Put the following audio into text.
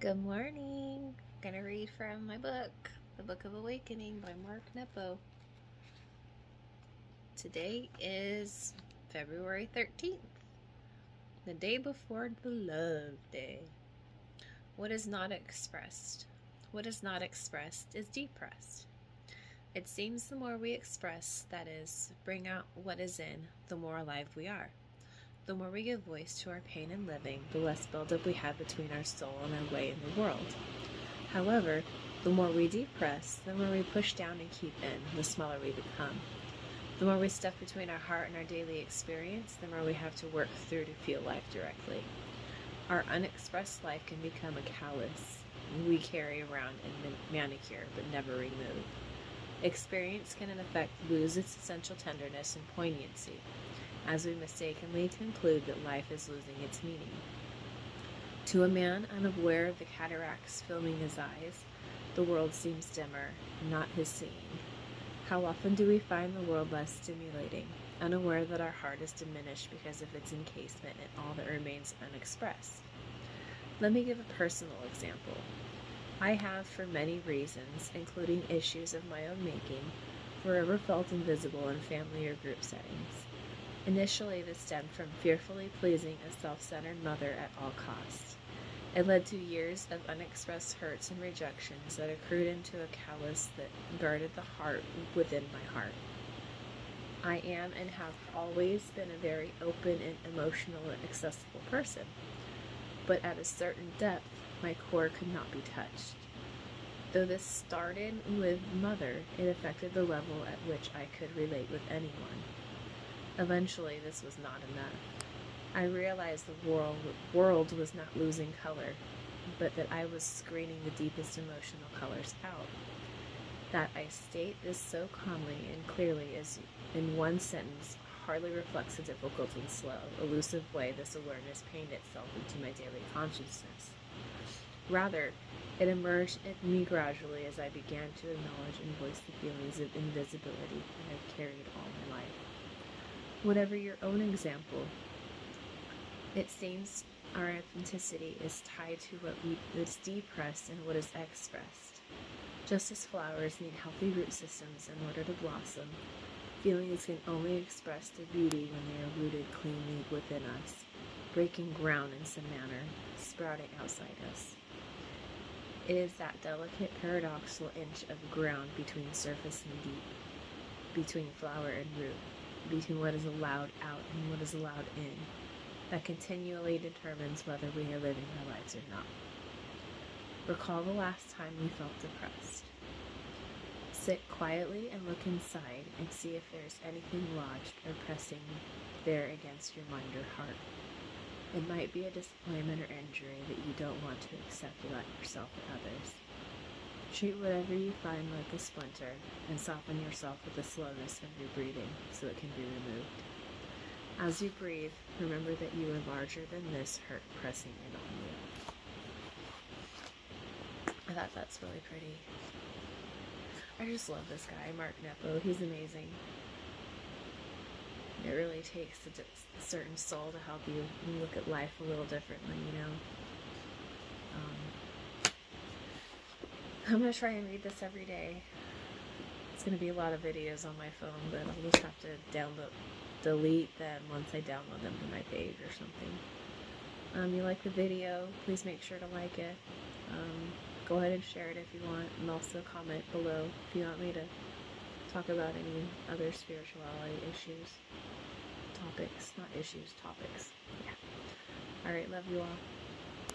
Good morning. I'm going to read from my book, The Book of Awakening by Mark Nepo. Today is February 13th, the day before the Love Day. What is not expressed? What is not expressed is depressed. It seems the more we express, that is, bring out what is in, the more alive we are. The more we give voice to our pain in living, the less buildup we have between our soul and our way in the world. However, the more we depress, the more we push down and keep in, the smaller we become. The more we stuff between our heart and our daily experience, the more we have to work through to feel life directly. Our unexpressed life can become a callus we carry around and manicure but never remove. Experience can, in effect, lose its essential tenderness and poignancy as we mistakenly conclude that life is losing its meaning. To a man unaware of the cataracts filming his eyes, the world seems dimmer, not his seeing. How often do we find the world less stimulating, unaware that our heart is diminished because of its encasement and all that remains unexpressed? Let me give a personal example. I have, for many reasons, including issues of my own making, forever felt invisible in family or group settings. Initially, this stemmed from fearfully pleasing a self centered mother at all costs. It led to years of unexpressed hurts and rejections that accrued into a callus that guarded the heart within my heart. I am and have always been a very open and emotional and accessible person, but at a certain depth, my core could not be touched. Though this started with mother, it affected the level at which I could relate with anyone. Eventually, this was not enough. I realized the world, world was not losing color, but that I was screening the deepest emotional colors out. That I state this so calmly and clearly as in one sentence hardly reflects the difficult and slow, elusive way this awareness painted itself into my daily consciousness. Rather, it emerged in me gradually as I began to acknowledge and voice the feelings of invisibility that I've carried all whatever your own example. It seems our authenticity is tied to what we, is depressed and what is expressed. Just as flowers need healthy root systems in order to blossom, feelings can only express their beauty when they are rooted cleanly within us, breaking ground in some manner, sprouting outside us. It is that delicate paradoxical inch of ground between surface and deep, between flower and root, between what is allowed out and what is allowed in that continually determines whether we are living our lives or not. Recall the last time you felt depressed. Sit quietly and look inside and see if there is anything lodged or pressing there against your mind or heart. It might be a disappointment or injury that you don't want to accept about yourself or others. Treat whatever you find like a splinter and soften yourself with the slowness of your breathing so it can be removed. As you breathe, remember that you are larger than this hurt pressing in on you. I thought that's really pretty. I just love this guy, Mark Nepo. He's amazing. It really takes a certain soul to help you look at life a little differently, you know. I'm going to try and read this every day. It's going to be a lot of videos on my phone, but I'll just have to download, delete them once I download them to my page or something. Um, you like the video, please make sure to like it. Um, go ahead and share it if you want, and also comment below if you want me to talk about any other spirituality issues, topics, not issues, topics. Yeah. Alright, love you all.